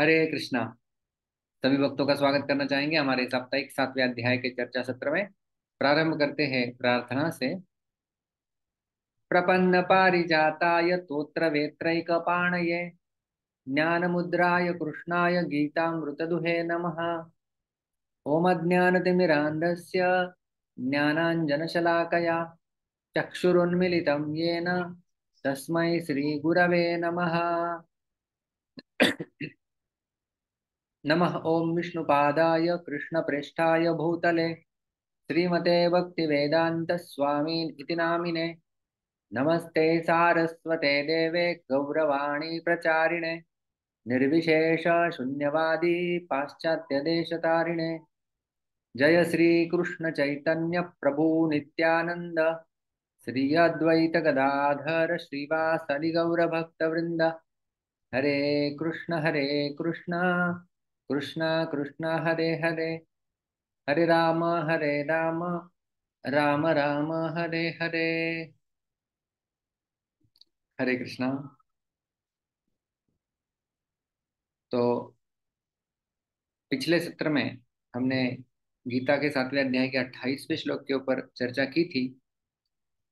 हरे कृष्णा। सभी भक्तों का स्वागत करना चाहेंगे हमारे साप्ताहिक सातवें अध्याय के चर्चा सत्र में। प्रारंभ करते हैं प्रार्थना से। प्रपन्न पारिजाताय तोत्र वेत्रैकपाणये ज्ञानमुद्राय कृष्णाय गीतामृतदुहे नमः। ओम ज्ञानतिमिरान्धस्य ज्ञानाञ्जनशलाकया। चक्षुरुन्मिलितं येन। तस्मै श्रीगुरवे नमः। नमः ॐ विष्णुपादाय कृष्णप्रेष्ठाय भूतले। श्रीमते भक्तिवेदान्तस्वामीन् इति नामिने। नमस्ते सारस्वते देवे गौरवाणी प्रचारिणे। निर्विशेष शून्यवादी पाश्चात्यदेशतारिणे जय श्री कृष्ण चैतन्य प्रभु नित्यानंद श्री अद्वैत गदाधर श्रीवासदि गौरभक्तवृंद हरे कृष्ण हरे कृष्ण। कृष्ण कृष्ण, हरे हरे। हरे राम हरे राम। राम राम, हरे हरे। हरे कृष्णा। तो पिछले सत्र में हमने गीता के सातवें अध्याय के अट्ठाईसवें श्लोक के ऊपर चर्चा की थी।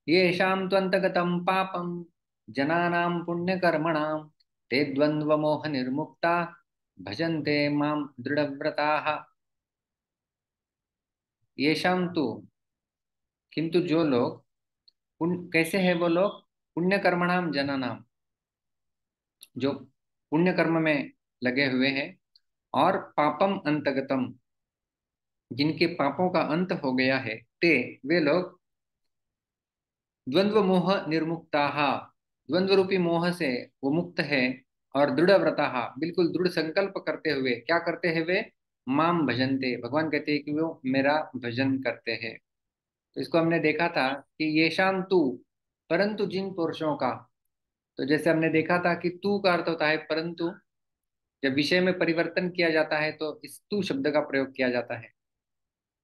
ये शाम त्वंतगतम पापम जनानाम पुण्यकर्मणाम ते द्वंद्व मोह निर्मुक्ता भजन्ते माम दृढ़व्रताः। येषाम तो किंतु जो लोग कैसे है वो लोग पुण्य कर्मणाम जनानाम जो पुण्य कर्म में लगे हुए हैं, और पापम अंतगतम, जिनके पापों का अंत हो गया है, ते, वे लोग द्वंद्व मोह निर्मुक्ता। द्वंद्व रूपी मोह से वो मुक्त है और दृढ़ व्रता बिल्कुल दृढ़ संकल्प करते हुए, क्या करते हैं वे? माम भजनते। भगवान कहते हैं कि वो मेरा भजन करते हैं। तो इसको हमने देखा था कि ये शाम तू, परंतु जिन पुरुषों का। तो जैसे हमने देखा था कि तू का अर्थ होता है परंतु, जब विषय में परिवर्तन किया जाता है तो इस तू शब्द का प्रयोग किया जाता है।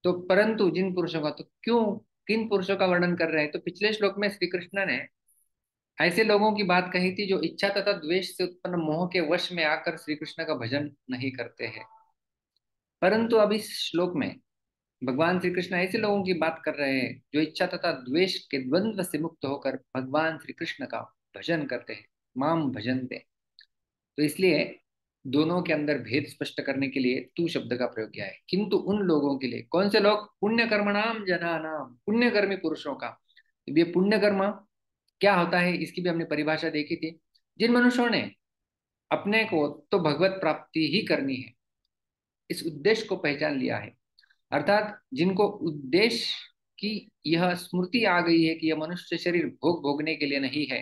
तो परंतु जिन पुरुषों का तो क्यों, किन पुरुषों का वर्णन कर रहे हैं? तो पिछले श्लोक में श्री कृष्ण ने ऐसे लोगों की बात कही थी जो इच्छा तथा द्वेष से उत्पन्न मोह के वश में आकर श्री कृष्ण का भजन नहीं करते हैं। परंतु अब इस श्लोक में भगवान श्री कृष्ण ऐसे लोगों की बात कर रहे हैं जो इच्छा तथा द्वेष के द्वंद्व से मुक्त होकर भगवान श्री कृष्ण का भजन करते हैं, माम भजन दे। तो इसलिए दोनों के अंदर भेद स्पष्ट करने के लिए तू शब्द का प्रयोग किया है। किंतु उन लोगों के लिए, कौन से लोग? पुण्य कर्मणाम जना नाम पुण्यकर्मी पुरुषों का। ये पुण्य कर्म क्या होता है, इसकी भी हमने परिभाषा देखी थी। जिन मनुष्यों ने अपने को तो भगवत प्राप्ति ही करनी है, इस उद्देश्य को पहचान लिया है। अर्थात जिनको उद्देश्य की यह स्मृति आ गई है कि यह मनुष्य शरीर भोग भोगने के लिए नहीं है,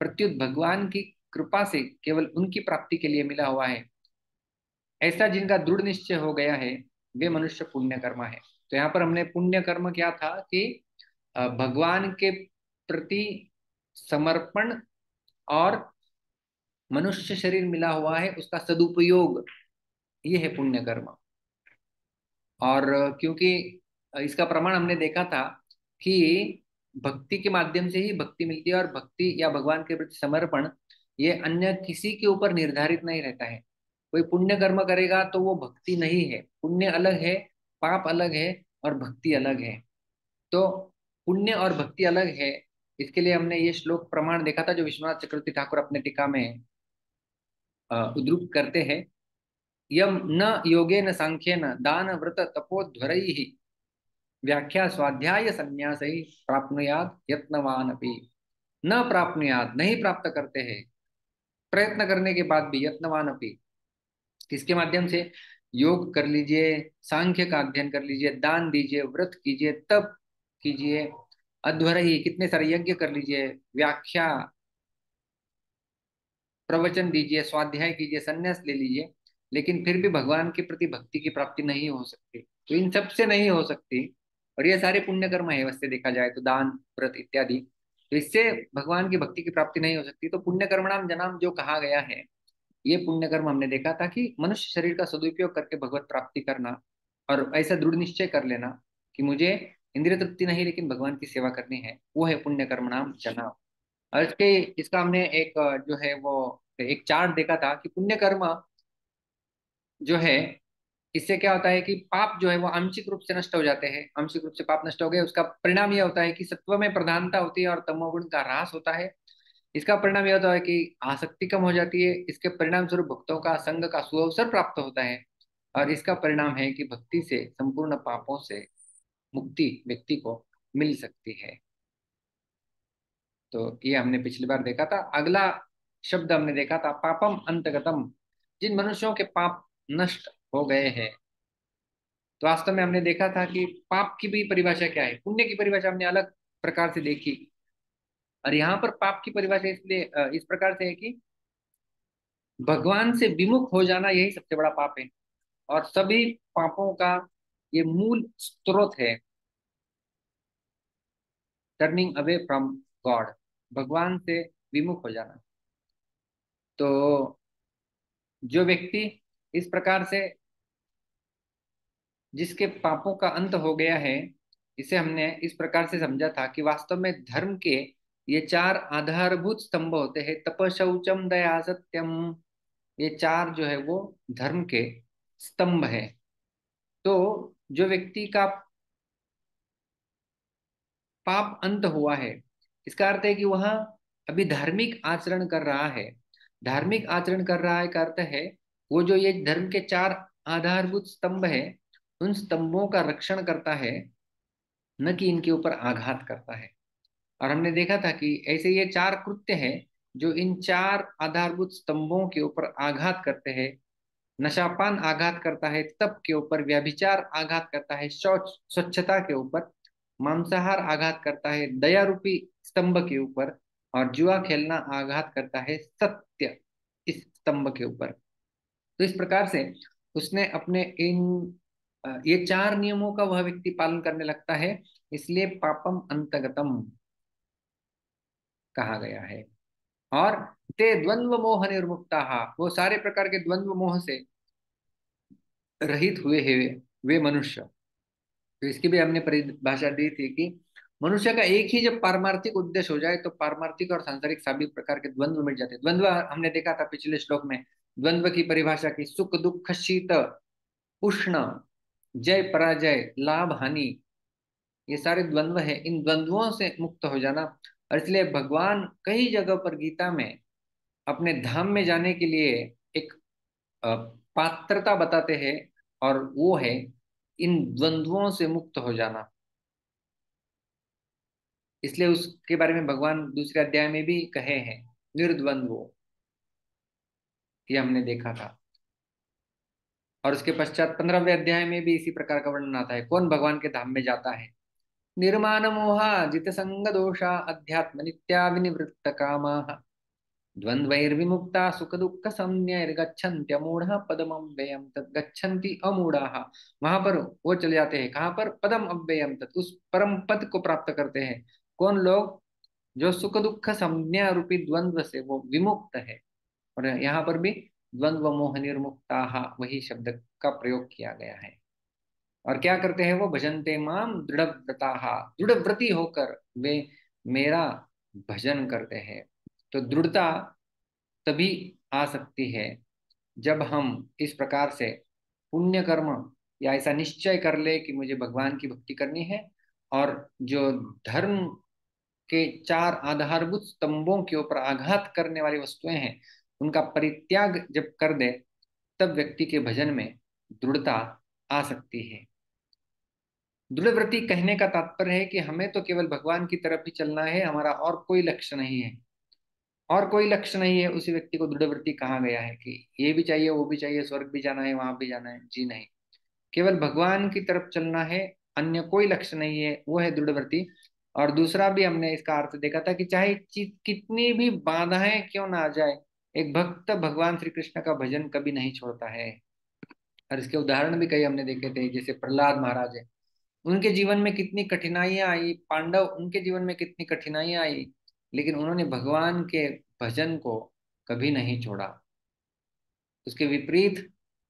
प्रत्युत भगवान की कृपा से केवल उनकी प्राप्ति के लिए मिला हुआ है, ऐसा जिनका दृढ़ निश्चय हो गया है, वे मनुष्य पुण्य कर्म है। तो यहाँ पर हमने पुण्य कर्म क्या था कि भगवान के प्रति समर्पण और मनुष्य शरीर मिला हुआ है, उसका सदुपयोग, ये है पुण्य कर्म और क्योंकि इसका प्रमाण हमने देखा था कि भक्ति के माध्यम से ही भक्ति मिलती है और भक्ति या भगवान के प्रति समर्पण, ये अन्य किसी के ऊपर निर्धारित नहीं रहता है। कोई पुण्य कर्म करेगा तो वो भक्ति नहीं है। पुण्य अलग है, पाप अलग है और भक्ति अलग है। तो पुण्य और भक्ति अलग है इसके लिए हमने ये श्लोक प्रमाण देखा था जो विश्वनाथ चक्रवर्ती ठाकुर अपने टीका में उद्रुप करते हैं। यम न योगे न सांख्य न दान व्रत तपोध्वर व्याख्या स्वाध्याय संन्यास ही प्राप्नुयाद यत्नवान अपनी न प्राप्नुयाद नहीं प्राप्त करते हैं। प्रयत्न करने के बाद भी यत्नवान अपनी किसके माध्यम से? योग कर लीजिए, सांख्य का अध्ययन कर लीजिए, दान दीजिए, व्रत कीजिए, तप कीजिए अध्वर ही, कितने सारे यज्ञ कर लीजिए, व्याख्या प्रवचन दीजिए, स्वाध्याय कीजिए, संन्यास ले लीजिए, लेकिन फिर भी भगवान के प्रति भक्ति की प्राप्ति नहीं हो सकती। तो इन सबसे नहीं हो सकती, और ये सारे पुण्य कर्म है वैसे देखा जाए तो दान, व्रत इत्यादि। तो इससे भगवान की भक्ति की प्राप्ति नहीं हो सकती। तो पुण्य कर्मणाम जनाम जो कहा गया है, ये पुण्य कर्म हमने देखा था कि मनुष्य शरीर का सदुपयोग करके भगवत प्राप्ति करना, और ऐसा दृढ़ निश्चय कर लेना कि मुझे इंद्रिय तृप्ति नहीं, लेकिन भगवान की सेवा करनी है, वो है पुण्य कर्म नाम जनाब और इसके, इसका हमने एक, जो है वो, एक चार्ट देखा था कि पुण्य कर्म जो है, इससे क्या होता है कि पाप जो है वो आंशिक रूप से नष्ट हो जाते हैं। आंशिक रूप से पाप नष्ट हो गए, उसका परिणाम यह होता है कि सत्व में प्रधानता होती है और तमोगुण का ह्रास होता है। इसका परिणाम यह होता है कि आसक्ति कम हो जाती है, इसके परिणाम स्वरूप भक्तों का संग का सुअवसर प्राप्त होता है। और इसका परिणाम है कि भक्ति से, संपूर्ण पापों से मुक्ति व्यक्ति को मिल सकती है। तो ये हमने पिछली बार देखा था। अगला शब्द हमने देखा था, पापम अंतगतम। जिन मनुष्यों के पाप नष्ट हो गए हैं। तो वास्तव में हमने देखा था कि पाप की भी परिभाषा क्या है? पुण्य की परिभाषा हमने अलग प्रकार से देखी। और यहाँ पर पाप की परिभाषा इसलिए इस प्रकार से है कि भगवान से विमुख हो जाना यही सबसे बड़ा पाप है। और सभी पापों का ये मूल स्रोत है। टर्निंग अवे फ्रॉम गॉड भगवान से विमुख हो जाना। तो जो व्यक्ति इस प्रकार से जिसके पापों का अंत हो गया है, इसे हमने इस प्रकार से समझा था कि वास्तव में धर्म के ये चार आधारभूत स्तंभ होते हैं तप शौचम दया सत्यम ये चार जो है वो धर्म के स्तंभ है। तो जो व्यक्ति का पाप अंत हुआ है, इसका अर्थ है कि वह अभी धार्मिक आचरण कर रहा है। धार्मिक आचरण कर रहा है का अर्थ है, वो जो ये धर्म के चार आधारभूत स्तंभ है, उन स्तंभों का रक्षण करता है, न कि इनके ऊपर आघात करता है। और हमने देखा था कि ऐसे ये चार कृत्य हैं, जो इन चार आधारभूत स्तंभों के ऊपर आघात करते हैं नशापान आघात करता है, तप के ऊपर व्याभिचार आघात करता है, शौच, स्वच्छता के ऊपर, मांसाहार आघात करता है दया रूपी स्तंभ के ऊपर और जुआ खेलना आघात करता है, सत्य इस स्तंभ के ऊपर। तो इस प्रकार से उसने अपने इन ये चार नियमों का वह व्यक्ति पालन करने लगता है, इसलिए पापम अंतगतम कहा गया है। और ते द्वंद्व मोह निर्मुक्ता। वो सारे प्रकार के द्वंद्व मोह से रहित हुए हैं, वे मनुष्य। तो इसकी भी हमने परिभाषा दी थी कि मनुष्य का एक ही जब पारमार्थिक उद्देश्य हो जाए तो पारमार्थिक और सांसारिक सभी प्रकार के द्वंद्व मिट जाते द्वंद्व हमने देखा था पिछले श्लोक में, द्वंद्व की परिभाषा की, सुख, दुख शीत उष्ण, जय, पराजय, लाभ, हानि, ये सारे द्वंद्व है। इन द्वंद्वों से मुक्त हो जाना। और इसलिए भगवान कई जगह पर गीता में अपने धाम में जाने के लिए एक पात्रता बताते हैं और वो है इन द्वंद्वों से मुक्त हो जाना। इसलिए उसके बारे में भगवान दूसरे अध्याय में भी कहे हैं, निर्द्वंद्वो। ये हमने देखा था। और उसके पश्चात पंद्रहवें अध्याय में भी इसी प्रकार का वर्णन आता है। कौन भगवान के धाम में जाता है? निर्माण मोहा जित संग दोषा, अध्यात्म नित्या विनिवृत्त कामा। द्वंद्वैर्विमुक्ता सुख दुख संज्ञर्गछन्त्यमूढ़ पदम अव्ययम तत् गच्छन्ति अमूढ़ा। वहाँ पर वो चले जाते हैं। कहाँ पर? पदम अव्ययम तत्। उस परम पद को प्राप्त करते हैं। कौन लोग? जो सुख दुख संज्ञा रूपी द्वंद्व से वो विमुक्त है। और यहाँ पर भी द्वंद्व मोह निर्मुक्ता वही शब्द का प्रयोग किया गया है। और क्या करते हैं वो? भजनते माम दृढ़ व्रता दृढ़ व्रति होकर वे मेरा भजन करते हैं। तो दृढ़ता तभी आ सकती है जब हम इस प्रकार से पुण्य कर्म या ऐसा निश्चय कर ले कि मुझे भगवान की भक्ति करनी है और जो धर्म के चार आधारभूत स्तंभों के ऊपर आघात करने वाली वस्तुएँ हैं, उनका परित्याग जब कर दे, तब व्यक्ति के भजन में दृढ़ता आ सकती है। दृढ़व्रति कहने का तात्पर्य है कि हमें तो केवल भगवान की तरफ़ ही चलना है, हमारा और कोई लक्ष्य नहीं है। और कोई लक्ष्य नहीं है, उसी व्यक्ति को दृढ़व्रति कहा गया है कि ये भी चाहिए, वो भी चाहिए, स्वर्ग भी जाना है, वहाँ भी जाना है। जी नहीं। केवल भगवान की तरफ़ चलना है, अन्य कोई लक्ष्य नहीं है, वो है दृढ़व्रति। और दूसरा भी हमने इसका अर्थ देखा था कि चाहे कितनी भी बाधाएँ क्यों ना आ जाए, एक भक्त भगवान श्री कृष्ण का भजन कभी नहीं छोड़ता है। और इसके उदाहरण भी कई हमने देखे थे, जैसे प्रहलाद महाराज है। उनके जीवन में कितनी कठिनाइयाँ आई, पांडव उनके जीवन में कितनी कठिनाइयाँ आई लेकिन उन्होंने भगवान के भजन को कभी नहीं छोड़ा। उसके विपरीत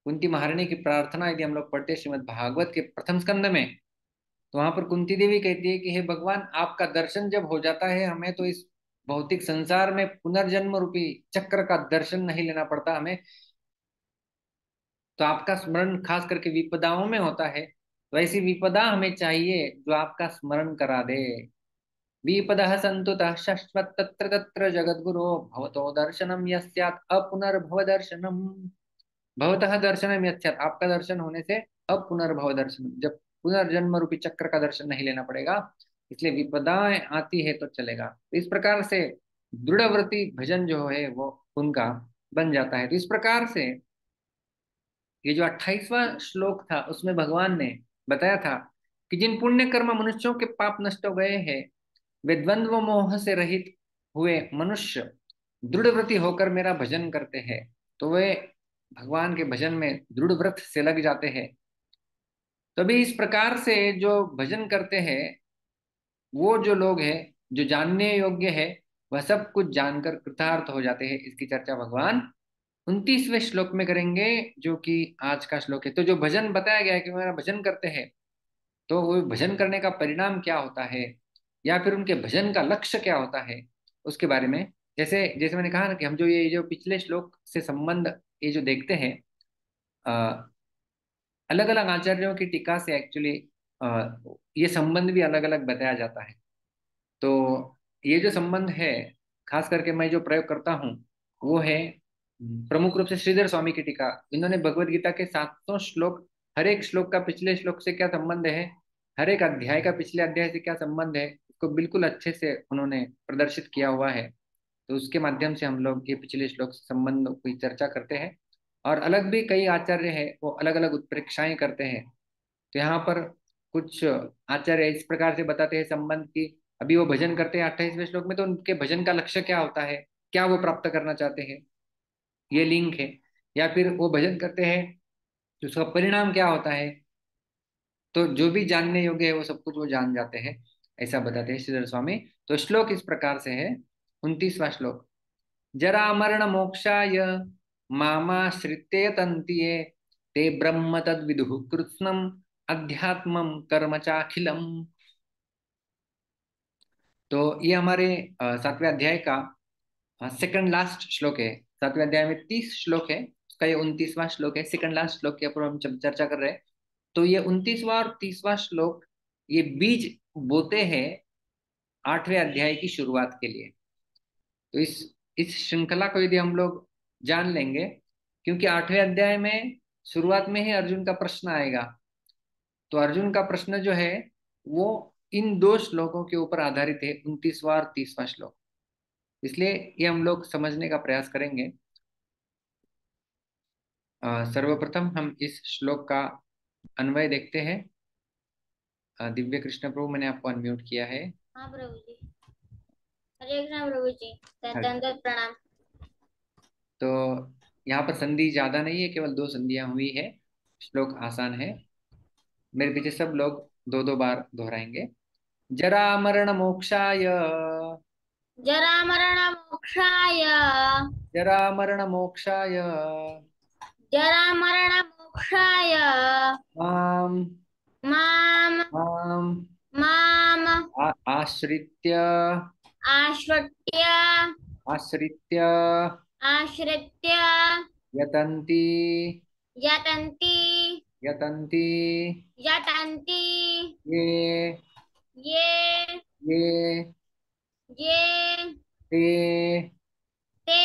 कुंती महारानी की प्रार्थना, यदि हम लोग पढ़ते श्रीमद भागवत के प्रथम स्कंद में तो वहाँ पर कुंती देवी कहती है कि, हे भगवान, आपका दर्शन जब हो जाता है हमें तो इस भौतिक संसार में पुनर्जन्म रूपी चक्र का दर्शन नहीं लेना पड़ता हमें। तो आपका स्मरण खास करके विपदाओं में होता है तो ऐसी विपदा हमें चाहिए जो आपका स्मरण करा दे। विपदः सन्तुतः शश्वत् तत्र तत्र जगद्गुरो, भवतो दर्शनम यस्यात् अपुनर्भव दर्शनम भवतः दर्शनम यस्यात्, आपका दर्शन होने से अपुनर्भव दर्शन जब पुनर्जन्म रूपी चक्र का दर्शन नहीं लेना पड़ेगा, इसलिए विपदाएँ आती है तो चलेगा। तो इस प्रकार से दृढ़व्रति भजन जो है वो उनका बन जाता है। तो इस प्रकार से ये जो अट्ठाईसवा श्लोक था, उसमें भगवान ने बताया था कि जिन पुण्य कर्म मनुष्यों के पाप नष्ट हो गए हैं वे द्वंद्व मोह से रहित हुए मनुष्य दृढ़व्रति होकर मेरा भजन करते हैं तो वे भगवान के भजन में दृढ़ व्रत से लग जाते हैं। तभी इस प्रकार से जो भजन करते हैं, वो जो लोग हैं, जो जानने योग्य है, वह सब कुछ जानकर कृतार्थ हो जाते हैं। इसकी चर्चा भगवान उनतीसवें श्लोक में करेंगे, जो कि आज का श्लोक है। तो जो भजन बताया गया है कि मेरा भजन करते हैं तो वो भजन करने का परिणाम क्या होता है? या फिर उनके भजन का लक्ष्य क्या होता है, उसके बारे में। जैसे जैसे मैंने कहा ना कि हम जो ये, जो पिछले श्लोक से संबंध ये जो देखते हैं अलग अलग आचार्यों की टीका से एक्चुअली ये संबंध भी अलग अलग बताया जाता है। तो ये जो संबंध है, खास करके मैं जो प्रयोग करता हूँ, वो है प्रमुख रूप से श्रीधर स्वामी की टीका। इन्होंने भगवत गीता के सातों श्लोक, हर एक श्लोक का पिछले श्लोक से क्या संबंध है, हर एक अध्याय का पिछले अध्याय से क्या संबंध है उसको बिल्कुल अच्छे से उन्होंने प्रदर्शित किया हुआ है। तो उसके माध्यम से हम लोग ये पिछले श्लोक से संबंध की चर्चा करते हैं और अलग भी कई आचार्य है, वो अलग अलग उत्प्रेक्षाएँ करते हैं। तो यहाँ पर कुछ आचार्य इस प्रकार से बताते हैं संबंध की, अभी वो भजन करते हैं अट्ठाईसवें श्लोक में तो उनके भजन का लक्ष्य क्या होता है? क्या वो प्राप्त करना चाहते हैं? ये लिंक है, या फिर वो भजन करते हैं तो उसका परिणाम क्या होता है? तो जो भी जानने योग्य है, वो सब कुछ वो जान जाते हैं। ऐसा बताते हैं श्रीधर स्वामी तो श्लोक इस प्रकार से है, उन्तीसवा श्लोक। जरा मरण मोक्षाय मामाश्रित्य तंतिये ते ब्रह्म तद विदु कृत्स्नम, अध्यात्म कर्म चाखिलम। तो ये हमारे सातवें अध्याय का सेकंड लास्ट श्लोक है। सातवें अध्याय में तीस श्लोक है, उसका ये उन्तीसवां श्लोक है। सेकंड लास्ट श्लोक के ऊपर हम चर्चा कर रहे हैं तो ये उन्तीसवां और तीसवा श्लोक, ये बीज बोते हैं आठवें अध्याय की शुरुआत के लिए। तो इस इस श्रृंखला को यदि हम लोग जान लेंगे, क्योंकि आठवें अध्याय में शुरुआत में ही अर्जुन का प्रश्न आएगा। तो अर्जुन का प्रश्न जो है, वो इन दो श्लोकों के ऊपर आधारित है, उन्तीसवा और तीसवा श्लोक। इसलिए ये हम लोग समझने का प्रयास करेंगे। सर्वप्रथम हम इस श्लोक का अन्वय देखते हैं। दिव्य कृष्ण प्रभु मैंने आपको अनम्यूट किया है। हाँ प्रभु जी। हरे कृष्ण प्रभु जी प्रणाम। तो यहाँ पर संधि ज़्यादा नहीं है केवल दो संधियाँ हुई है। श्लोक आसान है। मेरे पीछे सब लोग दो दो बार दोहराएँगे। जरा मरण मोक्षाय। जरा मरण मोक्षाय। जरा मरण मोक्षाय। जरा मरण मोक्षाय। माम माम माम। माम। आश्रित्य आश्रित्य आश्रित्य आश्रित्य यतन्ति यतन्ति यतन्ति यतन्ति ये ये ये ये ते ते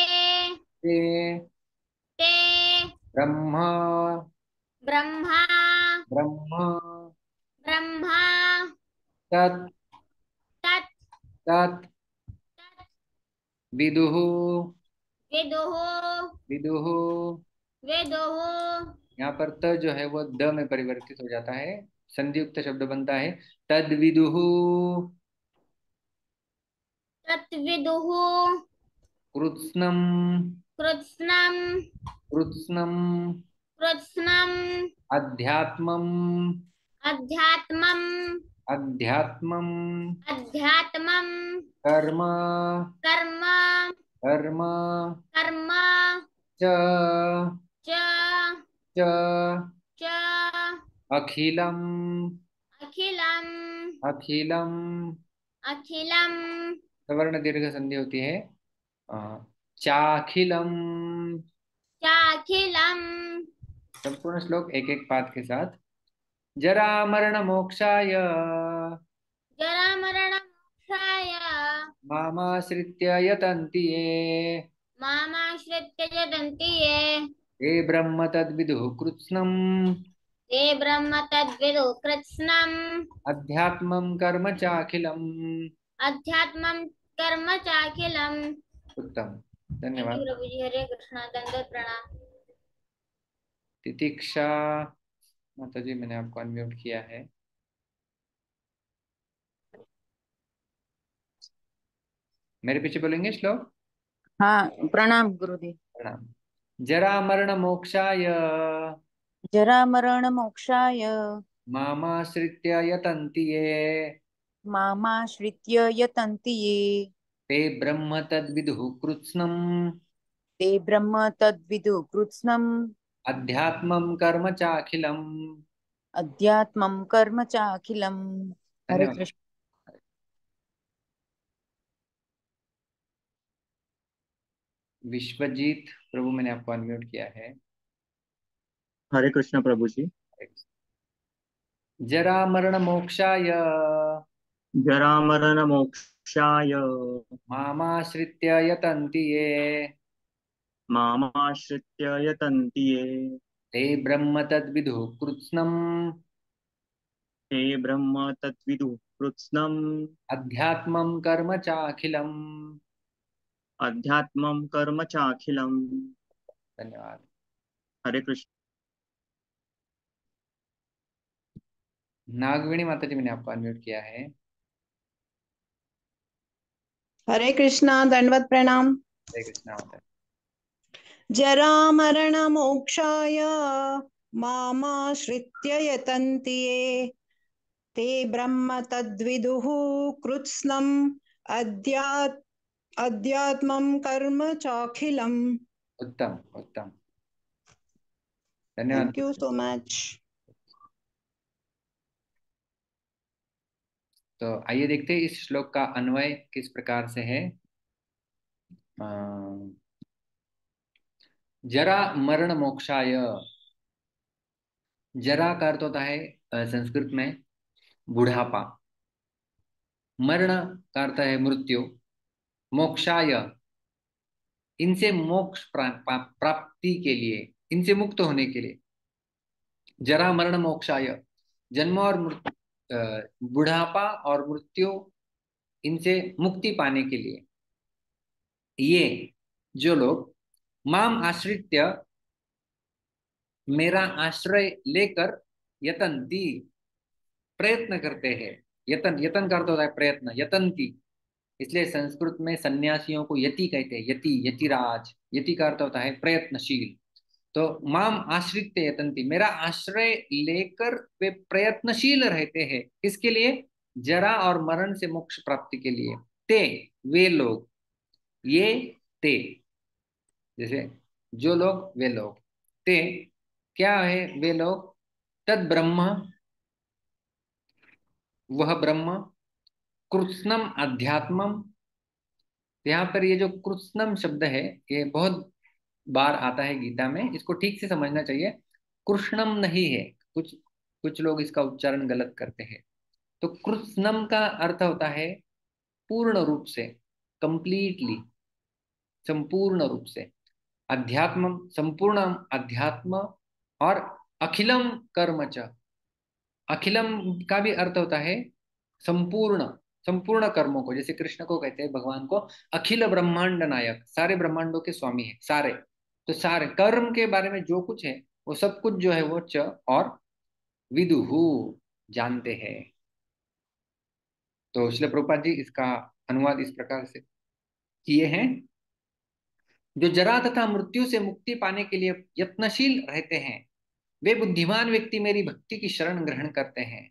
ते ते ब्रह्मा ब्रह्मा ब्रह्मा ब्रह्मा तत् तत् तत् विदुः। विदुः। विदुः। विदुः। यहाँ पर त जो है वो द में परिवर्तित हो जाता है संधियुक्त शब्द बनता है तद विदुः। तत्विदुः कृत्स्नम। कृत्स्नम। कृत्स्नम। कृत्स्नम। अध्यात्मम। अध्यात्मम। अध्यात्मम अध्यात्मम कर्म कर्म कर्म कर्म च च च च। अखिलम अखिलम अखिलम अखिलम सवर्ण दीर्घ संधि होती है चाखिलम चाखिलम संपूर्ण श्लोक एक एक पाद के साथ। जरा मरण मोक्षाय जरा मरण मोक्षाय मामाश्रित्य यतन्ति ये। मामाश्रित्य यतन्ति ये। ते ब्रह्म तद्विदुः कृत्स्नम्। ते ब्रह्म तद्विदु कृत्स्नम्। अध्यात्मं कर्म चाखिलम्। अध्यात्मं कर्म चाखिलम्। उत्तम। धन्यवाद। प्रभु जी हरे कृष्णा दंडवत प्रणाम तितिक्षा। माता जी मैंने आपको अनम्यूट किया है। मेरे पीछे बोलेंगे श्लोक हाँ प्रणाम गुरुदेव प्रणाम। जरा मरण मोक्षाय। जरा मरण मोक्षाय। मामाश्रित्य यतन्ति ये। मामाश्रित्य यतन्ति ये। ते ब्रह्म तद्विदुः कृत्स्नम्। ते ब्रह्म तद्विदु कृत्स्नम्। अध्यात्मं कर्म चाखिलम्। अध्यात्मं कर्म चाखिलम्। हरे कृष्ण। विश्वजीत प्रभु मैंने आपको अनम्यूट किया है। हरे कृष्ण प्रभु जी। जरा मरण मोक्षाय। जरा मरण मोक्षाय। मामाश्रित्य यतन्ति ये। मामाश्रित्य यतन्ति ये। ते ब्रह्म तद्विदुः कृत्स्नम्। ते ब्रह्म तद्विदुः कृत्स्नम्। अध्यात्मं कर्म चाखिलम्। अध्यात्मं कर्म चाखिलम्। धन्यवाद। हरे कृष्ण। नागवेणी माता जी मैंने आपको अनम्यूट किया है। हरे कृष्णा दंडवत प्रणाम। हरे कृष्णा माता जरा मरण मोक्षाय मामाश्रित्य यतन्ति ये। ते ब्रह्म तद्विदुः कृत्स्नम् अध्यात् अध्यात्मं कर्म चाखिलम्। उत्तम उत्तम। धन्यवाद। थैंक यू सो मच तो आइए देखते हैं इस श्लोक का अन्वय किस प्रकार से है। अ, जरा मरण मोक्षाय। जरा का अर्थ होता है संस्कृत में बुढ़ापा। मरण का अर्थ है मृत्यु। मोक्षाय। इनसे मोक्ष प्राप्ति के लिए, इनसे मुक्त होने के लिए। जरा मरण मोक्षाय। जन्म और बुढ़ापा और मृत्यु इनसे मुक्ति पाने के लिए। ये जो लोग माम आश्रित्य मेरा आश्रय लेकर यतन्ति प्रयत्न करते हैं। यतन यतन का अर्थ होता है प्रयत्न यतन्ति इसलिए संस्कृत में सन्यासियों को यति कहते हैं, यति, यतिराज। यति का अर्थ होता है प्रयत्नशील। तो माम आश्रित यतन्ति मेरा आश्रय लेकर वे प्रयत्नशील रहते हैं। किसके लिए? जरा और मरण से मोक्ष प्राप्ति के लिए। ते, वे लोग। ये, ते। जैसे, जो लोग, वे लोग। ते, क्या है, वे लोग? तद ब्रह्म। वह ब्रह्म। कृत्स्नम अध्यात्मम। यहाँ पर ये जो कृत्स्नम शब्द है, ये बहुत बार आता है गीता में। इसको ठीक से समझना चाहिए। कृष्णम नहीं है। कुछ कुछ लोग इसका उच्चारण गलत करते हैं। तो कृत्स्नम का अर्थ होता है पूर्ण रूप से कंप्लीटली संपूर्ण रूप से। अध्यात्म संपूर्ण अध्यात्म और अखिलम कर्म च। अखिलम का भी अर्थ होता है? संपूर्ण संपूर्ण कर्मों को, जैसे कृष्ण को कहते हैं, भगवान को, अखिल ब्रह्मांड नायक, सारे ब्रह्मांडों के स्वामी है, सारे। तो सारे, कर्म के बारे में जो कुछ है, वो सब कुछ जो है, वो च और विदुहु जानते हैं। तो श्री प्रभुपाद जी इसका अनुवाद इस प्रकार से किए हैं। जो जरा तथा मृत्यु से मुक्ति पाने के लिए यत्नशील रहते हैं, वे बुद्धिमान व्यक्ति मेरी भक्ति की शरण ग्रहण करते हैं।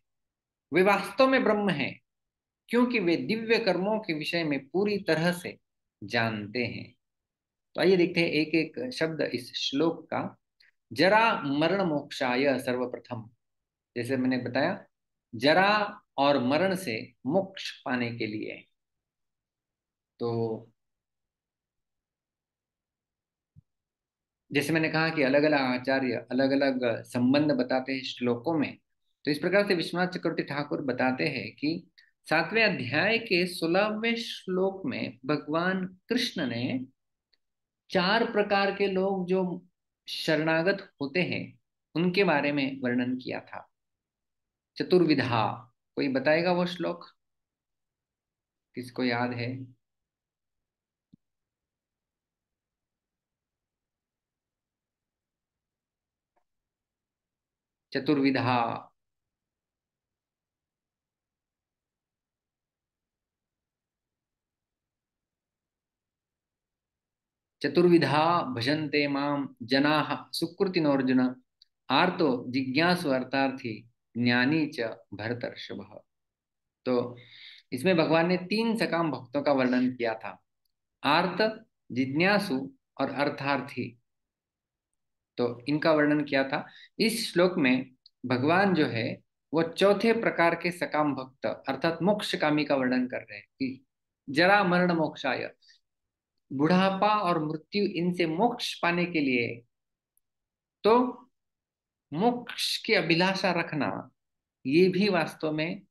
वे वास्तव में ब्रह्म हैं, क्योंकि वे दिव्य कर्मों के विषय में पूरी तरह से जानते हैं। तो आइए देखते हैं एक एक शब्द इस श्लोक का। जरा मरण मोक्षाय सर्वप्रथम। जैसे मैंने बताया, जरा और मरण से मोक्ष पाने के लिए। तो जैसे मैंने कहा कि अलग अलग आचार्य अलग अलग संबंध बताते हैं श्लोकों में तो इस प्रकार से विश्वनाथ चक्रवर्ती ठाकुर बताते हैं कि सातवें अध्याय के सोलहवें श्लोक में भगवान कृष्ण ने चार प्रकार के लोग जो शरणागत होते हैं, उनके बारे में वर्णन किया था। चतुर्विधा, कोई बताएगा वो श्लोक? किसको याद है? चतुर्विधा। चतुर्विधा, भजन्ते माम जनाः सुकृतिनोर्जुन आर्तो जिज्ञासु अर्थार्थी, ज्ञानी च भरतर्षभ। तो इसमें भगवान ने तीन सकाम भक्तों का वर्णन किया था। आर्त, जिज्ञासु और अर्थार्थी। तो इनका वर्णन किया था? इस श्लोक में भगवान जो है, वो चौथे प्रकार के सकाम भक्त, अर्थात मोक्ष कामी का वर्णन कर रहे हैं कि जरा मरण मोक्षाय। बुढ़ापा और मृत्यु इनसे मोक्ष पाने के लिए तो मोक्ष की अभिलाषा रखना, ये भी वास्तव में,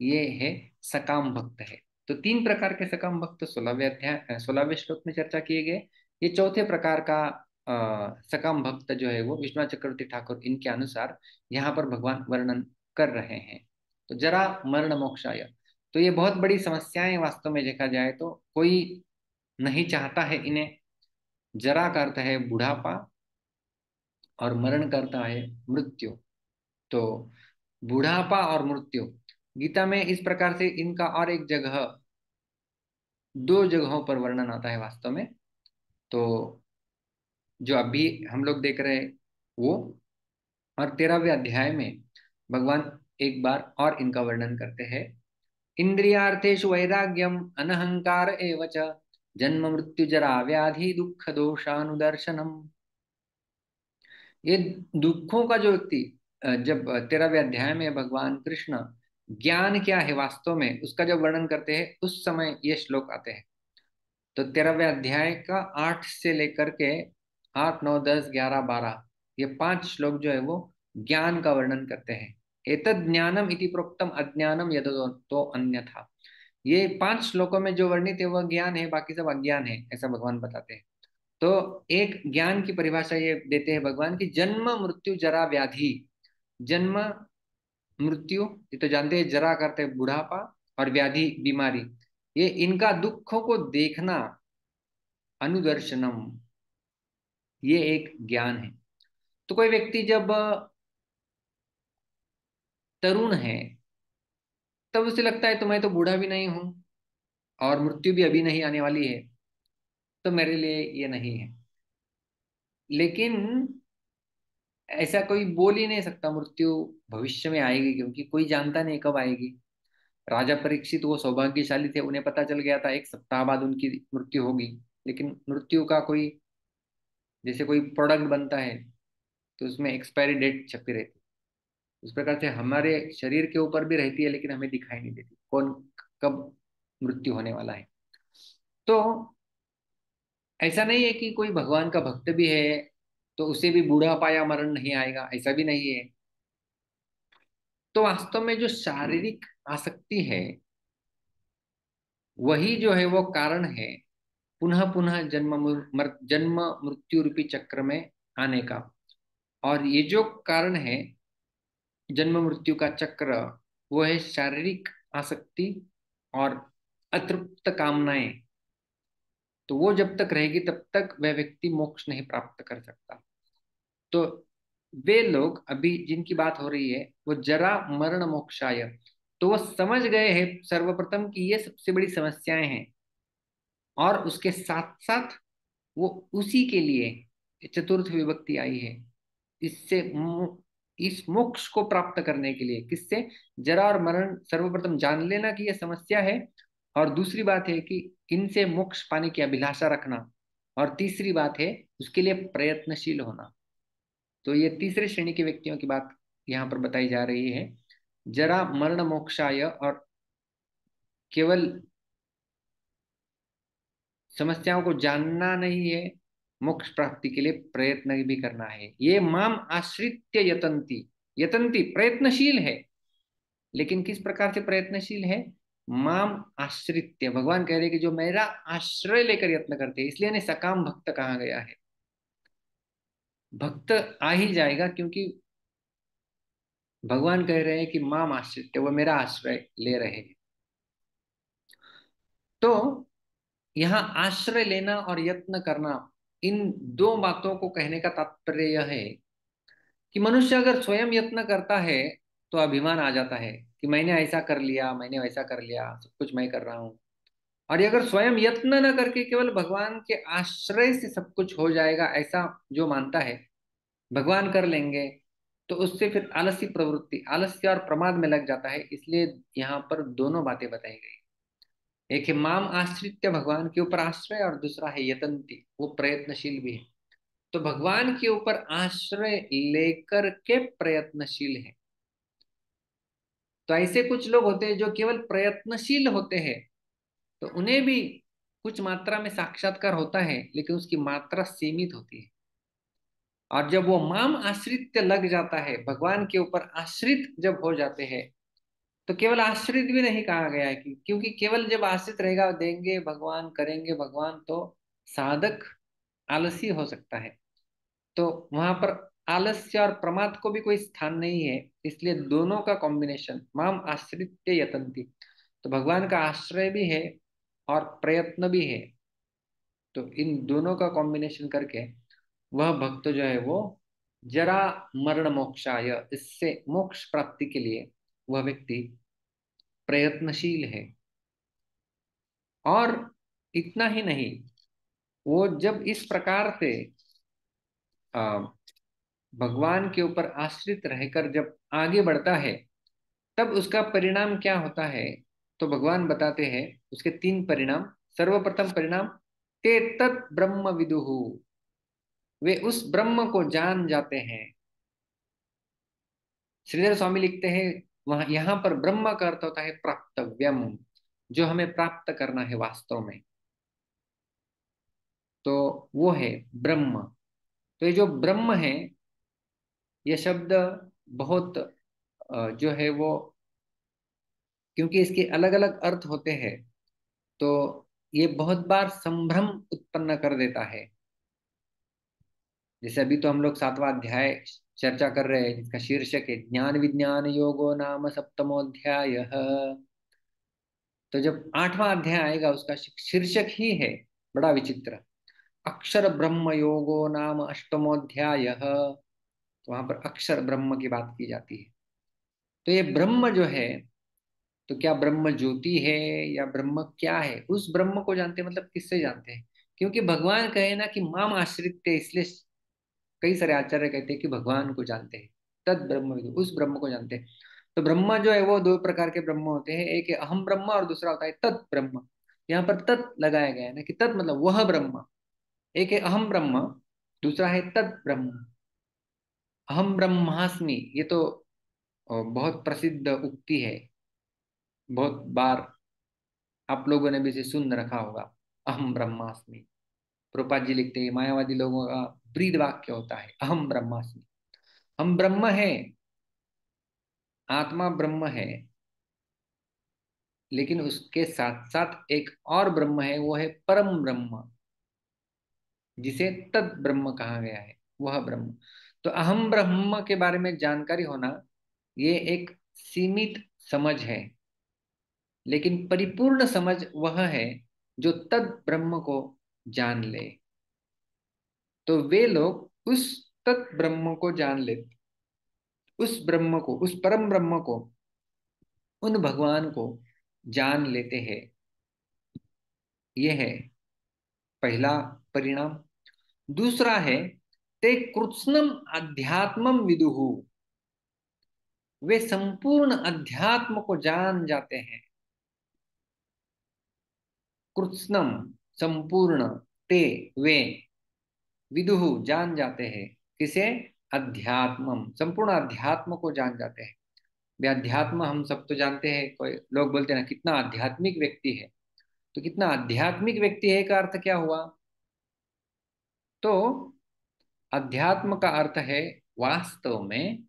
ये है सकाम भक्त है। तो तीन प्रकार के सकाम भक्त सोलहवें अध्याय, सोलहवें श्लोक में चर्चा किए गए। ये चौथे प्रकार का सकाम भक्त जो है वो विश्वनाथ चक्रवर्ती ठाकुर, इनके अनुसार यहाँ पर भगवान वर्णन कर रहे हैं। तो जरा मरण मोक्षाय तो ये बहुत बड़ी समस्याएँ वास्तव में देखा जाए तो कोई नहीं चाहता है इन्हें। जरा करता है बुढ़ापा और मरण करता है मृत्यु। तो बुढ़ापा और मृत्यु, गीता में इस प्रकार से इनका और एक जगह, दो जगहों पर वर्णन आता है वास्तव में। तो जो अभी हम लोग देख रहे हैं, वो। और तेरहवें अध्याय में भगवान एक बार और इनका वर्णन करते हैं। इंद्रियार्थेशु वैराग्यम अनहंकार एवच जन्म मृत्यु जरा व्याधि दुख दोषानुदर्शनम। ये दुखों का जो व्यक्ति जब तेरहवें अध्याय में भगवान कृष्ण ज्ञान क्या है वास्तव में, उसका जब वर्णन करते हैं, उस समय ये श्लोक आते हैं। तो तेरहवें अध्याय का आठ से लेकर के आठ, नौ, दस, ग्यारह, बारह। ये पाँच श्लोक जो है वो ज्ञान का वर्णन करते हैं। एतद ज्ञानम इति प्रोक्तम अज्ञानम यद तो अन्य था ये पाँच श्लोकों में जो वर्णित है, वह ज्ञान है, बाकी सब अज्ञान है, ऐसा भगवान बताते हैं। तो एक ज्ञान की परिभाषा ये देते हैं भगवान की, जन्म, मृत्यु, जरा, व्याधि। जन्म, मृत्यु, ये तो जानते हैं, जरा करते बुढ़ापा और व्याधि, बीमारी। ये इनका दुखों को देखना अनुदर्शनम। ये एक ज्ञान है। तो कोई व्यक्ति जब तरुण है, तब उसे लगता है तो मैं तो बूढ़ा भी नहीं हूँ और मृत्यु भी अभी नहीं आने वाली है तो मेरे लिए ये नहीं है। लेकिन ऐसा कोई बोल ही नहीं सकता, मृत्यु भविष्य में आएगी, क्योंकि कोई जानता नहीं कब आएगी। राजा परीक्षित वो सौभाग्यशाली थे, उन्हें पता चल गया था, एक सप्ताह बाद उनकी मृत्यु होगी, लेकिन मृत्यु का कोई जैसे कोई प्रोडक्ट बनता है तो उसमें एक्सपायरी डेट छपी रहती है। उस प्रकार से हमारे शरीर के ऊपर भी रहती है, लेकिन हमें दिखाई नहीं देती। कौन, कब मृत्यु होने वाला है। तो ऐसा नहीं है कि कोई भगवान का भक्त भी है तो उसे भी बूढ़ा पाया मरण नहीं आएगा, ऐसा भी नहीं है। तो वास्तव में जो शारीरिक आसक्ति है, वही जो है वो कारण है। पुनः पुनः जन्म मर, जन्म मृत्यु रूपी चक्र में आने का। और ये जो कारण है जन्म मृत्यु का चक्र वो है शारीरिक आसक्ति और अतृप्त कामनाएँ। तो वो जब तक रहेगी तब तक वह व्यक्ति मोक्ष नहीं प्राप्त कर सकता। तो वे लोग अभी जिनकी बात हो रही है वो जरा मरण मोक्षाय। तो वो समझ गए हैं सर्वप्रथम कि ये सबसे बड़ी समस्याएँ हैं। और उसके साथ साथ वो उसी के लिए चतुर्थ विभक्ति आई है। इससे इस मोक्ष को प्राप्त करने के लिए किससे? जरा और मरण सर्वप्रथम जान लेना कि यह समस्या है और दूसरी बात है कि इनसे मोक्ष पाने की अभिलाषा रखना और तीसरी बात है उसके लिए प्रयत्नशील होना। तो ये तीसरे श्रेणी के व्यक्तियों की बात यहाँ पर बताई जा रही है। जरा मरण मोक्षाय और केवल समस्याओं को जानना नहीं है, मोक्ष प्राप्ति के लिए प्रयत्न भी करना है। ये माम आश्रित्य यतंती। यतंती प्रयत्नशील है। लेकिन किस प्रकार से प्रयत्नशील है? माम आश्रित्य। भगवान कह रहे कि जो मेरा आश्रय लेकर यत्न करते हैं, इसलिए सकाम भक्त कहा गया है। भक्त आ ही जाएगा क्योंकि भगवान कह रहे हैं कि माम आश्रित्य, वो मेरा आश्रय ले रहे हैं। तो यहाँ आश्रय लेना और यत्न करना, इन दो बातों को कहने का तात्पर्य यह है कि मनुष्य अगर स्वयं यत्न करता है तो अभिमान आ जाता है कि मैंने ऐसा कर लिया, मैंने वैसा कर लिया, सब कुछ मैं कर रहा हूँ। और अगर स्वयं यत्न न करके केवल भगवान के आश्रय से सब कुछ हो जाएगा ऐसा जो मानता है, भगवान कर लेंगे तो उससे फिर आलसी प्रवृत्ति, आलस्य और प्रमाद में लग जाता है, इसलिए यहाँ पर दोनों बातें बताई गई। एक है, माम आश्रित्य भगवान के ऊपर आश्रय और दूसरा है, यतंती। वो प्रयत्नशील भी है। तो भगवान के ऊपर आश्रय लेकर के प्रयत्नशील है। तो ऐसे कुछ लोग होते हैं जो केवल प्रयत्नशील होते हैं। तो उन्हें भी कुछ मात्रा में साक्षात्कार होता है, लेकिन उसकी मात्रा सीमित होती है। और जब वो माम आश्रित लग जाता है, भगवान के ऊपर आश्रित जब हो जाते हैं तो केवल आश्रित भी नहीं कहा गया है कि, क्योंकि केवल जब आश्रित रहेगा, देंगे, भगवान करेंगे, भगवान तो साधक आलसी हो सकता है। तो वहाँ पर आलस्य और प्रमाद को भी कोई स्थान नहीं है, इसलिए दोनों का कॉम्बिनेशन माम आश्रित यतंती तो भगवान का आश्रय भी है और प्रयत्न भी है। तो इन दोनों का कॉम्बिनेशन करके वह भक्त जो है वो जरा मरण मोक्षाय, इससे मोक्ष प्राप्ति के लिए वह व्यक्ति प्रयत्नशील है। और इतना ही नहीं, वो जब इस प्रकार से भगवान के ऊपर आश्रित रहकर जब आगे बढ़ता है, तब उसका परिणाम क्या होता है? तो भगवान बताते हैं, उसके तीन परिणाम, सर्वप्रथम परिणाम, ते तत् ब्रह्म विदुहु वे उस ब्रह्म को जान जाते हैं। श्रीधर स्वामी लिखते हैं वहाँ यहाँ पर ब्रह्म का अर्थ होता है प्राप्तव्यम, जो हमें प्राप्त करना है वास्तव में। तो वो है ब्रह्म। तो ये जो ब्रह्म है, ये शब्द बहुत जो है वो, क्योंकि इसके अलग अलग अर्थ होते हैं तो ये बहुत बार संभ्रम उत्पन्न कर देता है। जैसे अभी तो हम लोग सातवां अध्याय चर्चा कर रहे हैं जिसका शीर्षक है, ज्ञान विज्ञान योगो नाम सप्तमोध्याय। तो जब आठवां अध्याय आएगा, उसका शीर्षक ही है, बड़ा विचित्र। अक्षर ब्रह्म योगो नाम अष्टमोध्याय। तो वहाँ पर अक्षर ब्रह्म की बात की जाती है। तो ये ब्रह्म जो है तो क्या ब्रह्म ज्योति है या ब्रह्म क्या है? उस ब्रह्म को जानते मतलब किससे जानते हैं? क्योंकि भगवान कहे ना कि माम आश्रित इसलिए कई सारे आचार्य कहते हैं कि भगवान को जानते हैं, तद ब्रह्म उस ब्रह्म को जानते हैं। तो ब्रह्म जो है वो दो प्रकार के ब्रह्म होते हैं, एक है अहम ब्रह्म और दूसरा होता है तत् ब्रह्म। यहाँ पर तत् लगाया गया है ना कि तत् मतलब वह ब्रह्म, एक है अहम ब्रह्म, दूसरा है तत् ब्रह्म। अहम ब्रह्मास्मि, ये तो बहुत प्रसिद्ध उक्ति है। बहुत बार आप लोगों ने भी इसे सुन रखा होगा, अहम ब्रह्मास्मि। प्रोपात जी लिखते हैं, मायावादी लोगों का ब्रीद वाक्य होता है, अहम ब्रह्मास्मि। हम ब्रह्म है, आत्मा ब्रह्म है, लेकिन उसके साथ साथ एक और ब्रह्म है, वो है परम ब्रह्म, जिसे तद ब्रह्म कहा गया है, वह ब्रह्म। तो अहम ब्रह्म के बारे में जानकारी होना, ये एक सीमित समझ है, लेकिन परिपूर्ण समझ वह है, जो तद ब्रह्म को जान ले। तो वे लोग उस तत् ब्रह्म को जान लेते, उस ब्रह्म को, उस परम ब्रह्म को, उन भगवान को जान लेते हैं। यह है पहला परिणाम। दूसरा है, ते कृत्स्नम अध्यात्मम विदुहु वे संपूर्ण अध्यात्म को जान जाते हैं। कृत्स्नम संपूर्ण, ते, वे विदुहु जान जाते हैं। किसे? अध्यात्मम। संपूर्ण अध्यात्म को जान जाते हैं। अध्यात्म हम सब तो जानते हैं। कोई लोग बोलते हैं ना, कितना आध्यात्मिक व्यक्ति है। तो कितना आध्यात्मिक व्यक्ति है का अर्थ क्या हुआ? तो अध्यात्म का अर्थ है वास्तव में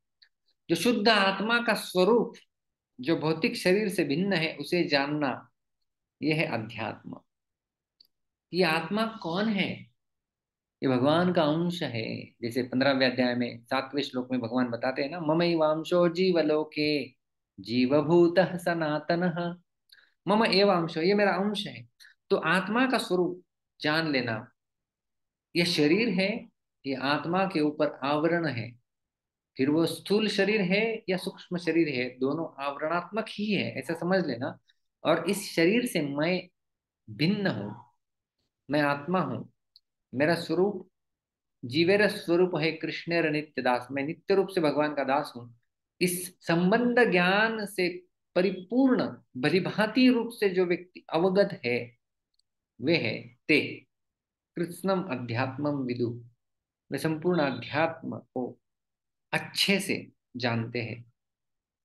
जो शुद्ध आत्मा का स्वरूप, जो भौतिक शरीर से भिन्न है, उसे जानना यह है अध्यात्म। ये आत्मा कौन है? ये भगवान का अंश है। जैसे पंद्रहवें अध्याय में सातवें श्लोक में भगवान बताते हैं ना, मम वांशो जीवलोके, जीवभूत सनातन। मम एवांश, ये मेरा अंश है। तो आत्मा का स्वरूप जान लेना। ये शरीर है, ये आत्मा के ऊपर आवरण है। फिर वो स्थूल शरीर है या सूक्ष्म शरीर है, दोनों आवरणात्मक ही है, ऐसा समझ लेना। और इस शरीर से मैं भिन्न हूँ, मैं आत्मा हूँ। मेरा स्वरूप, जीवेर स्वरूप है कृष्णेर नित्य दास मैं नित्य रूप से भगवान का दास हूँ। इस संबंध ज्ञान से परिपूर्ण भलीभांति रूप से जो व्यक्ति अवगत है, वे है ते। कृष्णम अध्यात्मम विदु। वे संपूर्ण अध्यात्म को अच्छे से जानते हैं।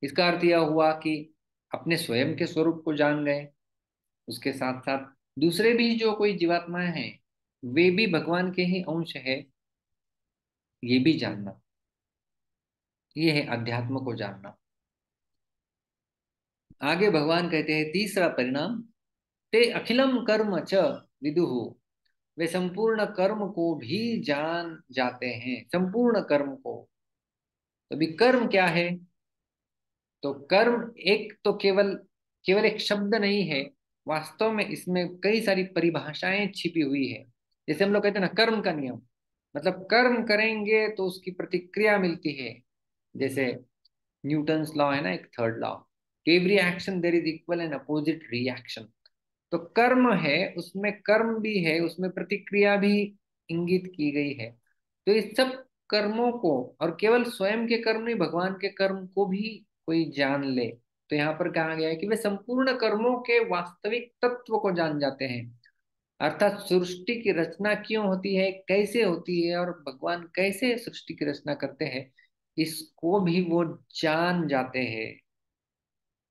इसका अर्थ यह हुआ कि अपने स्वयं के स्वरूप को जान गए। उसके साथ साथ दूसरे भी जो कोई जीवात्माएँ हैं वे भी भगवान के ही अंश है, ये भी जानना। ये है अध्यात्म को जानना। आगे भगवान कहते हैं, तीसरा परिणाम, ते अखिलम कर्म च विदुहु वे संपूर्ण कर्म को भी जान जाते हैं, संपूर्ण कर्म को। तो कर्म क्या है? तो कर्म एक तो केवल केवल एक शब्द नहीं है, वास्तव में इसमें कई सारी परिभाषाएँ छिपी हुई है। जैसे हम लोग कहते हैं ना, कर्म का नियम। मतलब कर्म करेंगे तो उसकी प्रतिक्रिया मिलती है। जैसे न्यूटन लॉ है ना, एक third law. Every action there is equal and opposite reaction तो कर्म है, उसमें कर्म भी है, उसमें प्रतिक्रिया भी इंगित की गई है। तो इस सब कर्मों को, और केवल स्वयं के कर्म नहीं, भगवान के कर्म को भी कोई जान ले। तो यहाँ पर कहा गया है कि वे संपूर्ण कर्मों के वास्तविक तत्व को जान जाते हैं। अर्थात सृष्टि की रचना क्यों होती है, कैसे होती है और भगवान कैसे सृष्टि की रचना करते हैं, इसको भी वो जान जाते हैं।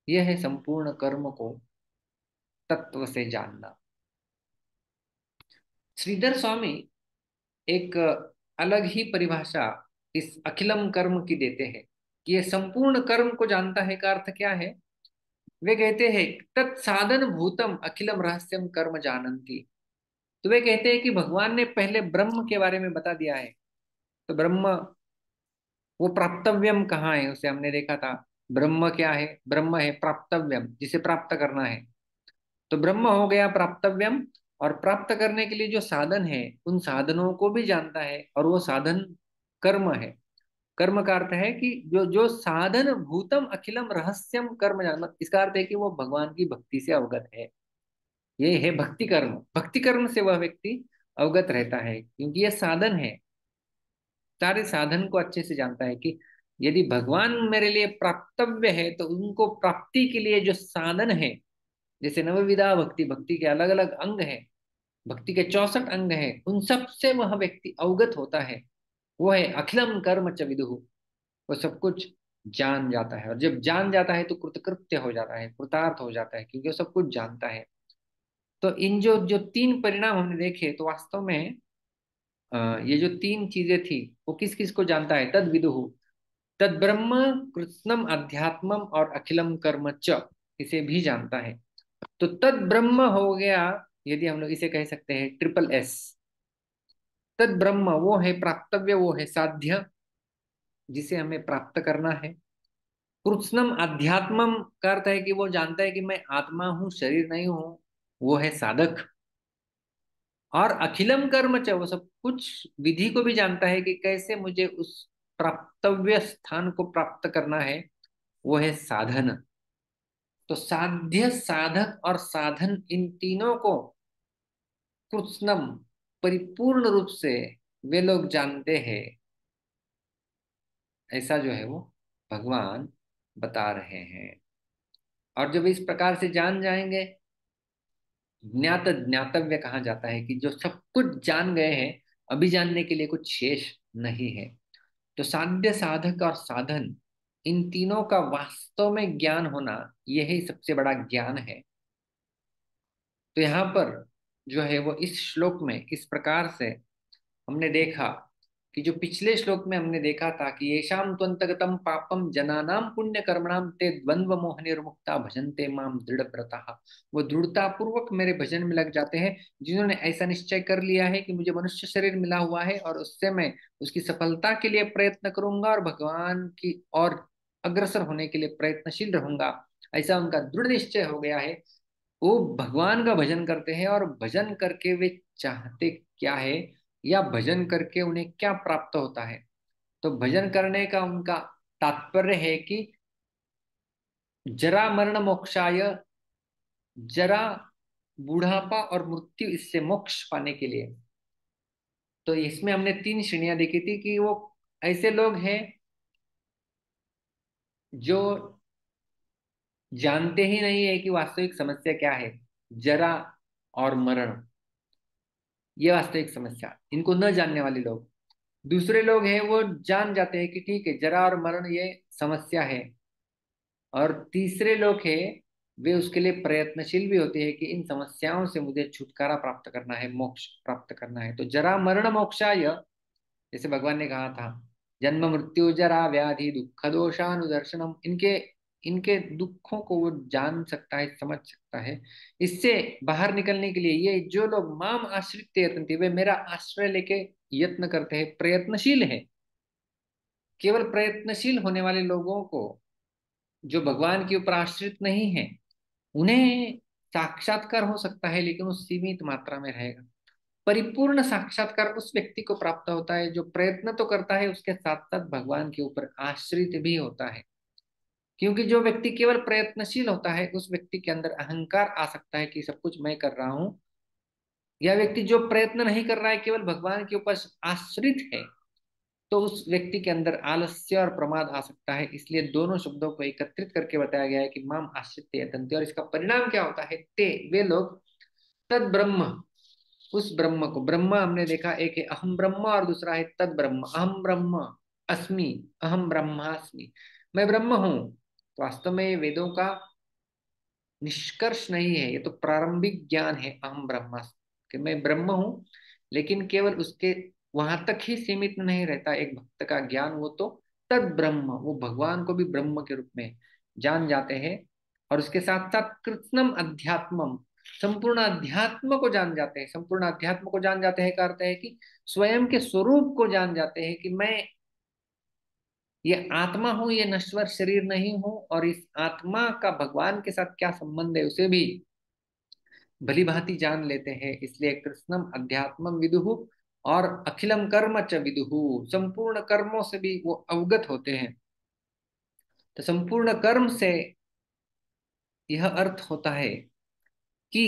यह है संपूर्ण कर्म को तत्व से जानना। श्रीधर स्वामी एक अलग ही परिभाषा इस अखिलम कर्म की देते हैं कि यह संपूर्ण कर्म को जानता है का अर्थ क्या है? वे कहते हैं, तत्साधन भूतम अखिलम रहस्यम कर्म जानंती तो वे कहते हैं कि भगवान ने पहले ब्रह्म के बारे में बता दिया है। तो ब्रह्म, वो प्राप्तव्यम कहाँ है? उसे हमने देखा था। ब्रह्म क्या है? ब्रह्म है प्राप्तव्यम, जिसे प्राप्त करना है। तो ब्रह्म हो गया प्राप्तव्यम, और प्राप्त करने के लिए जो साधन है, उन साधनों को भी जानता है, और वो साधन कर्म है। कर्म का अर्थ है कि जो जो साधन भूतम अखिलम रहस्यम कर्म जान इसका अर्थ है कि वो भगवान की भक्ति से अवगत है। ये है भक्ति कर्म। भक्ति कर्म से वह व्यक्ति अवगत रहता है, क्योंकि यह साधन है। सारे साधन को अच्छे से जानता है कि यदि भगवान मेरे लिए प्राप्तव्य है तो उनको प्राप्ति के लिए जो साधन है, जैसे नवविधा भक्ति भक्ति के अलग अलग अंग है, भक्ति के चौसठ अंग है, उन सबसे वह व्यक्ति अवगत होता है। वो है अखिलम कर्म च विदुहु वो सब कुछ जान जाता है, और जब जान जाता है तो कृतकृत्य हो जाता है, कृतार्थ हो जाता है, क्योंकि वो सब कुछ जानता है। तो इन जो जो तीन परिणाम हमने देखे तो वास्तव में ये जो तीन चीज़ें थी, वो किस किस को जानता है? तद विदुहु तद ब्रह्म कृष्णम अध्यात्मम और अखिलम कर्म च, इसे भी जानता है। तो तद ब्रह्म हो गया, यदि हम लोग इसे कह सकते हैं ट्रिपल एस तद ब्रह्म वो है, प्राप्तव्य वो है, साध्य, जिसे हमें प्राप्त करना है। कृष्णम अध्यात्मम का अर्थ है कि वो जानता है कि मैं आत्मा हूँ, शरीर नहीं हूँ वो है साधक। और अखिलम कर्म च, वो सब कुछ विधि को भी जानता है कि कैसे मुझे उस प्राप्तव्य स्थान को प्राप्त करना है, वो है साधन। तो साध्य, साधक और साधन इन तीनों को कृष्णम परिपूर्ण रूप से वे लोग जानते हैं। ऐसा जो है वो भगवान बता रहे हैं। और जब इस प्रकार से जान जाएँगे ज्ञात, ज्ञातव्य कहा जाता है कि जो सब कुछ जान गए हैं, अभी जानने के लिए कुछ शेष नहीं है। तो साध्य साधक और साधन, इन तीनों का वास्तव में ज्ञान होना, यही सबसे बड़ा ज्ञान है। तो यहाँ पर जो है वो इस श्लोक में इस प्रकार से हमने देखा कि जो पिछले श्लोक में हमने देखा था कि येषाम त्वंतगतम पापम जनानाम पुण्य कर्मणाम ते द्वंद्व मोह निर्मुक्ता भजनते माम दृढ़ व्रता वो दृढ़ता पूर्वक मेरे भजन में लग जाते हैं, जिन्होंने ऐसा निश्चय कर लिया है कि मुझे मनुष्य शरीर मिला हुआ है और उससे मैं उसकी सफलता के लिए प्रयत्न करूँगा और भगवान की और अग्रसर होने के लिए प्रयत्नशील रहूँगा। ऐसा उनका दृढ़ निश्चय हो गया है। वो भगवान का भजन करते हैं और भजन करके वे चाहते क्या है? या भजन करके उन्हें क्या प्राप्त होता है? तो भजन करने का उनका तात्पर्य है कि जरा मरण मोक्षाय, जरा बुढ़ापा और मृत्यु इससे मोक्ष पाने के लिए। तो इसमें हमने तीन श्रेणियाँ देखी थी कि वो ऐसे लोग हैं जो जानते ही नहीं है कि वास्तविक समस्या क्या है, जरा और मरण। ये वास्तविक समस्या। इनको न जानने वाले लोग। दूसरे लोग हैं, वो जान जाते हैं कि ठीक है, जरा और मरण ये समस्या है। और तीसरे लोग हैं, वे उसके लिए प्रयत्नशील भी होते हैं कि इन समस्याओं से मुझे छुटकारा प्राप्त करना है, मोक्ष प्राप्त करना है। तो जरा मरण मोक्षाय, जैसे भगवान ने कहा था, जन्म मृत्यु जरा व्याधि दुख दोषानुदर्शनम। इनके इनके दुखों को वो जान सकता है, समझ सकता है। इससे बाहर निकलने के लिए ये जो लोग माम आश्रित यत्न वे मेरा आश्रय लेके यत्न करते हैं, प्रयत्नशील है। केवल प्रयत्नशील होने वाले लोगों को, जो भगवान के ऊपर आश्रित नहीं है, उन्हें साक्षात्कार हो सकता है, लेकिन वो सीमित मात्रा में रहेगा। परिपूर्ण साक्षात्कार उस व्यक्ति को प्राप्त होता है, जो प्रयत्न तो करता है, उसके साथ साथ भगवान के ऊपर आश्रित भी होता है। क्योंकि जो व्यक्ति केवल प्रयत्नशील होता है, उस व्यक्ति के अंदर अहंकार आ सकता है कि सब कुछ मैं कर रहा हूँ। यह व्यक्ति जो प्रयत्न नहीं कर रहा है, केवल भगवान के ऊपर आश्रित है तो उस व्यक्ति के अंदर आलस्य और प्रमाद आ सकता है। इसलिए दोनों शब्दों को एकत्रित करके बताया गया है कि माम आश्रित और इसका परिणाम क्या होता है? ते, वे लोग तद ब्रह्म, उस ब्रह्म को। ब्रह्म हमने देखा, एक है अहम ब्रह्म और दूसरा है तद ब्रह्म। अहम ब्रह्म, अस्मि अहम ब्रह्मास्मि। मैं ब्रह्म हूँ वास्तव में वेदों का निष्कर्ष नहीं है, ये तो प्रारंभिक ज्ञान है अहम ब्रह्मास्मि। कि मैं ब्रह्म हूँ, लेकिन केवल उसके वहाँ तक ही सीमित नहीं रहता, एक भक्त का ज्ञान वो तो तद ब्रह्म, वो भगवान को भी ब्रह्म के रूप में जान जाते हैं और उसके साथ साथ कृत्नम अध्यात्मम, संपूर्ण अध्यात्म को जान जाते हैं। संपूर्ण अध्यात्म को जान जाते हैं का अर्थ है कि स्वयं के स्वरूप को जान जाते हैं कि मैं ये आत्मा हूँ, ये नश्वर शरीर नहीं हूँ, और इस आत्मा का भगवान के साथ क्या संबंध है, उसे भी भली भांति जान लेते हैं। इसलिए कृष्णम अध्यात्म विदुहु और अखिलम कर्म च विदुहु संपूर्ण कर्मों से भी वो अवगत होते हैं। तो संपूर्ण कर्म से यह अर्थ होता है कि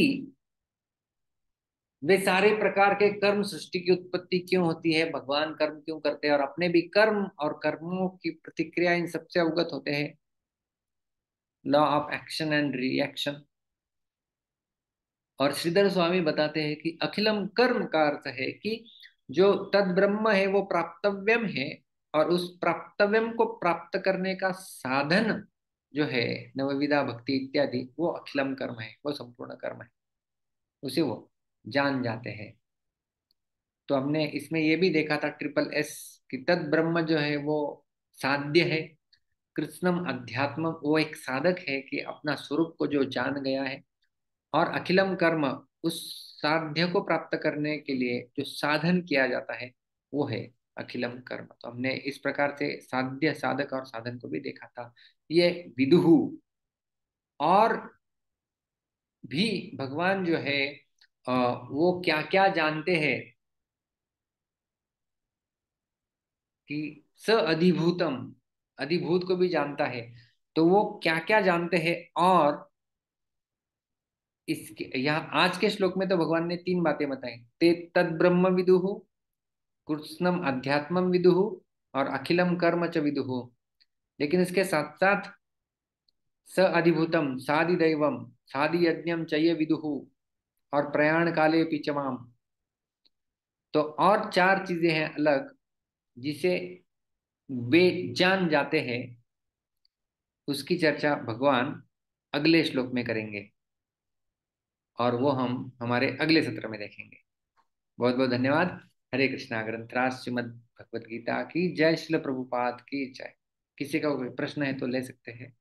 वे सारे प्रकार के कर्म सृष्टि की उत्पत्ति क्यों होती है? भगवान कर्म क्यों करते हैं? और अपने भी कर्म और कर्मों की प्रतिक्रिया इन सबसे अवगत होते हैं। Law of action and reaction और श्रीधर स्वामी बताते हैं कि अखिलम कर्म का अर्थ है कि जो तद ब्रह्म है, वो प्राप्तव्यम है और उस प्राप्तव्यम को प्राप्त करने का साधन जो है, नवविधा, भक्ति इत्यादि, वो अखिलम कर्म है, वो संपूर्ण कर्म है। उसे वो। जान जाते हैं। तो हमने इसमें यह भी देखा था ट्रिपल एस कि तद ब्रह्म जो है वो साध्य है, कृष्णम अध्यात्म वो एक साधक है कि अपना स्वरूप को जो जान गया है और अखिलम कर्म उस साध्य को प्राप्त करने के लिए जो साधन किया जाता है, वो है अखिलम कर्म। तो हमने इस प्रकार से साध्य, साधक और साधन को भी देखा था। ये विदुहु और भी भगवान जो है वो क्या क्या जानते हैं? कि स अधिभूतम, अधिभूत को भी जानता है। तो वो क्या क्या जानते हैं और इसके, यहाँ आज के श्लोक में तो भगवान ने तीन बातें बताई। ते तद ब्रह्म विदुहु कृष्णम अध्यात्म विदुहु और अखिलम कर्म च विदुहु लेकिन इसके साथ साथ स अधिभूतम साधि दैवम साधि यज्ञम चय विदुहु और प्रयाण काले पिचमाम तो और चार चीज़ें हैं अलग, जिसे वे जान जाते हैं, उसकी चर्चा भगवान अगले श्लोक में करेंगे। और वो हम हमारे अगले सत्र में देखेंगे। बहुत बहुत धन्यवाद। हरे कृष्णा, ग्रंथराज, श्रीमद भगवद गीता की जय श्रील प्रभुपाद की जय। किसी का प्रश्न है तो ले सकते हैं।